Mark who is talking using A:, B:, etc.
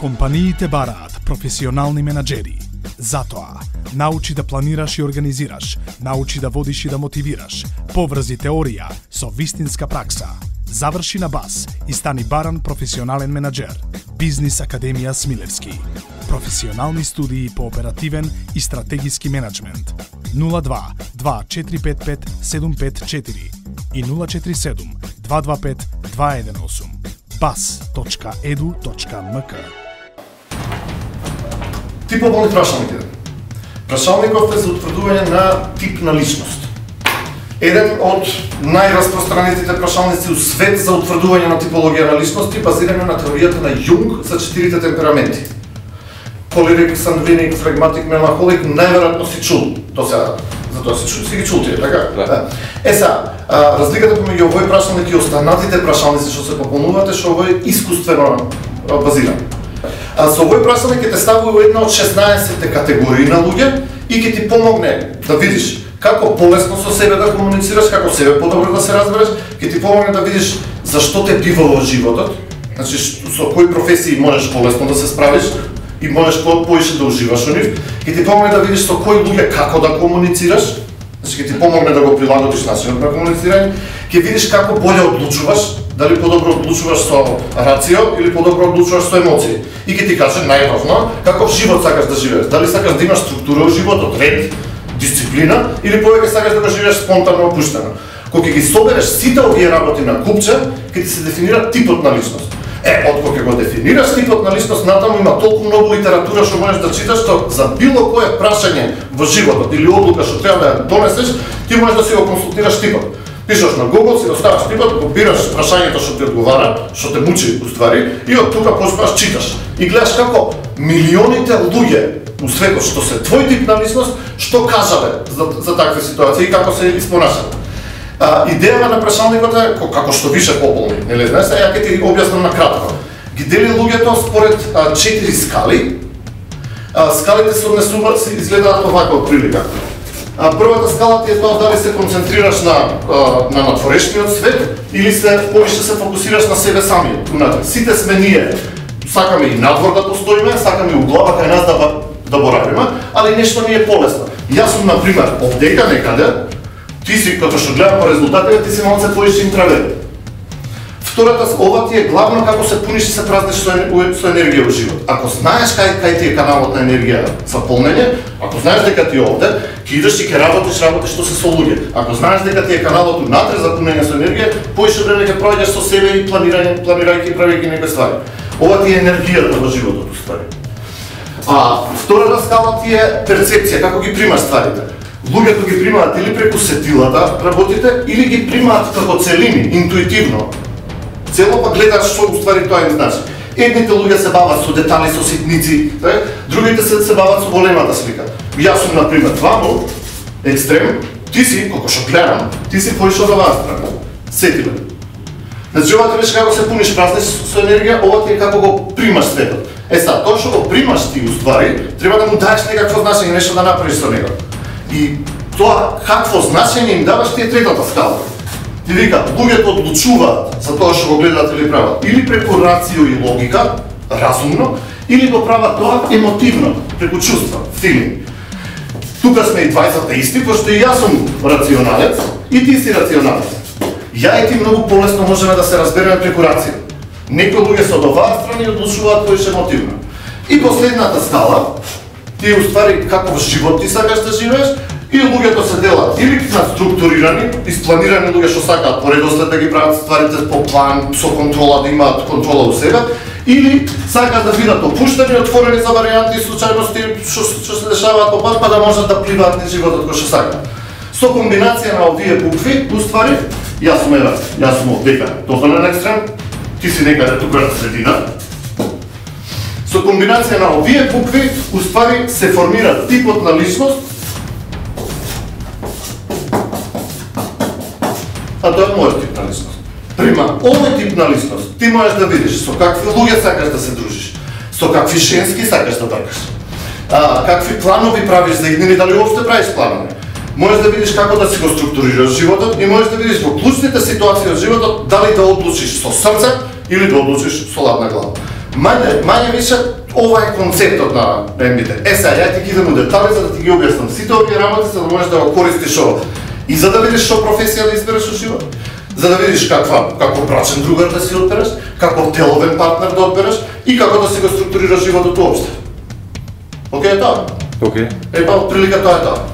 A: Компаниите бараат професионални менаџери. Затоа, научи да планираш и организираш, научи да водиш и да мотивираш, поврзи теорија со вистинска пракса. Заврши на БАС и стани баран професионален менаџер. Бизнис Академија Смилевски. Професионални студии по оперативен и стратегиски менеджмент. 02 2455 754 и 047 225 218 bas.edu.mk
B: Типоволни прашалники. Прашалников е за утврдување на тип на личност. Еден од најраспространетите прашалници у свет за утврдување на типологија на личности базирано на теоријата на Јунг за четирите темпераменти. Колерик, сангвиник, флегматик, меланхолик, најверојатно си чул. То сега, за тоа си чул, си ги чул тие, така?
C: Да.
B: Е са, а, разликата помеѓу овој прашалник и останатите прашалници што се пополнуваат е што овој е искуствено базиран. А со овој прашалник ќе те стави во една од 16 категории на луѓе и ќе ти помогне да видиш како полесно со себе да комуницираш, како себе подобро да се разбереш, ќе ти помогне да видиш зашто те бива во животот, значи со кои професии можеш полесно да се справиш и можеш по поише да уживаш во нив, ќе ти помогне да видиш со кои луѓе како да комуницираш, значи ќе ти помогне да го прилагодиш начинот на комуницирање, ќе видиш како боле одлучуваш, дали подобро одлучуваш со рацио или подобро одлучуваш со емоции. И ќе ти каже најважно каков живот сакаш да живееш. Дали сакаш да имаш структура во животот, ред, дисциплина или повеќе сакаш да го живееш спонтано опуштено. Кога ќе ги собереш сите овие работи на купче, ќе ти се дефинира типот на личност. Е, од кога го дефинираш типот на личност, натаму има толку многу литература што можеш да читаш, што за било кое прашање во животот или одлука што треба да донесеш, ти можеш да си го консултираш типот. Пишаш на Google, си го ставаш типот, го бираш прашањето што ти одговара, што те мучи уствари, и од тука почнуваш читаш. И гледаш како милионите луѓе у светот што се твој тип на личност, што кажале за, за такви ситуации и како се испонашале. А, идејава на прашалникот е како што више пополни, нели знаеш, ја ќе ти објаснам на кратко. Ги дели луѓето според а, четири скали. А, скалите се однесуваат, се изгледаат овако од прилика. А, првата скала ти е тоа дали се концентрираш на на надворешниот свет или се повише се фокусираш на себе самиот. Унатре. Сите сме ние. Сакаме и надвор да постоиме, сакаме и у глава кај нас да да боравиме, али нешто ни е полесно. Јас сум на пример овдека некаде, ти си като што гледам по резултатите, ти си малце поише интравет. Втората, ова ти е главно како се пуниш и се празниш со, со енергија во живот. Ако знаеш кај кај ти е каналот на енергија за полнење, ако знаеш дека ти е овде, ќе идеш и ќе работиш работиш што се со луѓе. Ако знаеш дека ти е каналот унатре за полнење со енергија, поише време ќе проаѓаш со себе и планирање, планирајќи и правејќи некои ствари. Ова ти е енергијата во животот уствари. А втората скала ти е перцепција, како ги примаш стварите. Луѓето ги примаат или преку сетилата работите, или ги примаат како целини, интуитивно. Цело па гледаш што уствари тоа им значи. Едните луѓе се бават со детали, со ситници, так? другите се, се бават со големата слика. Јас сум, например, ваму, екстрем, ти си, како што гледам, ти си поиш од оваа страна. Сетиле. Значи, ова ти беше како се пуниш празни со енергија, ова ти е како го примаш светот. Е сега, тоа што го примаш ти уствари, треба да му даеш некакво значење, нешто да направиш со него. И тоа какво значење им даваш ти е третата скала. Ти вика, луѓето одлучуваат за тоа што го гледаат или прават, или преку рацио и логика, разумно, или го прават тоа емотивно, преку чувства, филинг. Тука сме и двајцата исти, пошто и јас сум рационалец и ти си рационалец. Ја и ти многу полесно можеме да се разбереме преку рацио. Некои луѓе се од оваа страна и одлучуваат што емотивно. И последната скала, ти уствари каков живот ти сакаш да живееш, Тие луѓето се делат или на структурирани, испланирани луѓе што сакаат по да ги прават стварите по план, со контрола, да имаат контрола у себе, или сакаат да бидат опуштени, отворени за варијанти и случајности што, што се дешаваат по пат, па да можат да пливаат низ животот кој што сакаат. Со комбинација на овие букви, уствари, јас сум ева, јас сум овдека, тотален екстрем, ти си некаде тука на средина, Со комбинација на овие букви, уствари се формира типот на личност, а тоа е мојот тип на личност. Према овој тип на личност, ти можеш да видиш со какви луѓе сакаш да се дружиш, со какви женски сакаш да тркаш, а, какви планови правиш за иднини, дали уопште правиш планови. Можеш да видиш како да си го структурираш животот и можеш да видиш во клучните ситуации од животот дали да одлучиш со срце или да одлучиш со ладна глава. Мање, мање више ова е концептот на MBT. Е сега, ја ти ги идем у детали за да ти ги објаснам сите овие работи за да можеш да го користиш ово. И за да видиш што професија да избереш во живот, за да видиш каква, како брачен другар да си одбереш, како теловен партнер да одбереш и како да си го структурираш животот уопште. Океј, тоа.
C: Океј.
B: Е, па, од прилика тоа е тоа.